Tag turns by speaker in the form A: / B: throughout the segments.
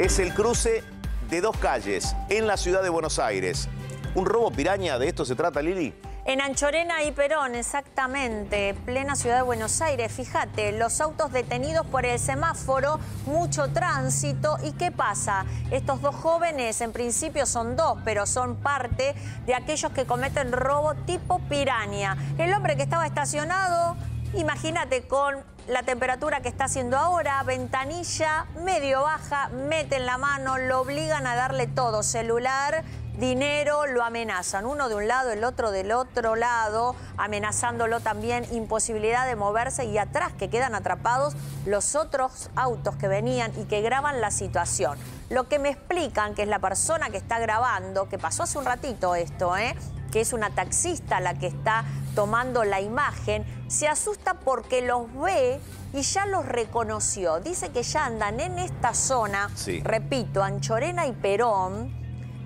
A: Es el cruce de dos calles en la ciudad de Buenos Aires. ¿Un robo piraña? ¿De esto se trata, Lili?
B: En Anchorena y Perón, exactamente, plena ciudad de Buenos Aires. Fíjate, los autos detenidos por el semáforo, mucho tránsito. ¿Y qué pasa? Estos dos jóvenes, en principio son dos, pero son parte de aquellos que cometen robo tipo piraña. El hombre que estaba estacionado, imagínate con la temperatura que está haciendo ahora, ventanilla medio baja, meten la mano, lo obligan a darle todo, celular, dinero, lo amenazan, uno de un lado, el otro del otro lado, amenazándolo también, imposibilidad de moverse y atrás que quedan atrapados los otros autos que venían y que graban la situación. Lo que me explican que es la persona que está grabando, que pasó hace un ratito esto, ¿eh? Que es una taxista la que está tomando la imagen, se asusta porque los ve y ya los reconoció. Dice que ya andan en esta zona, repito, Anchorena y Perón,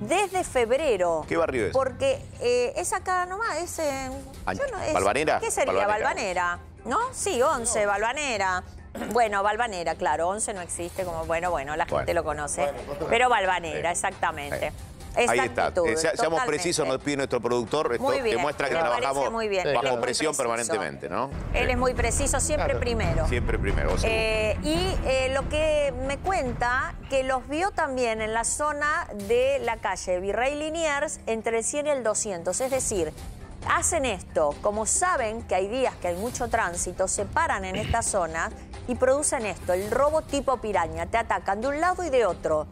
B: desde febrero.
A: ¿Qué barrio es?
B: Porque eh, es acá nomás, es en...
A: ¿Balvanera?
B: ¿Qué sería? Balvanera. ¿No? Sí, 11, Balvanera. Bueno, Balvanera, claro, 11 no existe como, bueno, bueno, la gente lo conoce. Pero Balvanera, exactamente.
A: Ahí está. Eh, seamos precisos, nos pide nuestro productor. Esto demuestra que trabajamos bajo presión permanentemente, ¿no?
B: Él es muy preciso, siempre primero.
A: Siempre primero.
B: Eh, y eh, lo que me cuenta, que los vio también en la zona de la calle Virrey Liniers entre el 100 y el 200. Es decir, hacen esto, como saben que hay días que hay mucho tránsito, se paran en esta zona y producen esto, el robo tipo piraña. Te atacan de un lado y de otro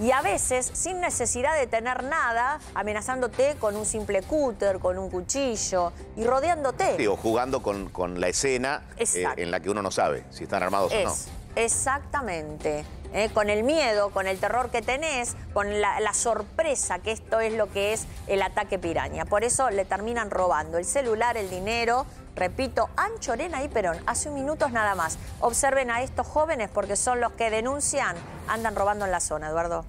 B: y a veces sin necesidad de tener nada, amenazándote con un simple cúter, con un cuchillo y rodeándote.
A: Sí, o jugando con, la escena eh, en la que uno no sabe si están armados o no.
B: Exactamente. Eh, con el miedo, con el terror que tenés, con la, la, sorpresa que esto es lo que es el ataque piraña. Por eso le terminan robando el celular, el dinero, repito, Anchorena y Perón, hace un minutos nada más. Observen a estos jóvenes porque son los que denuncian, andan robando en la zona, Eduardo.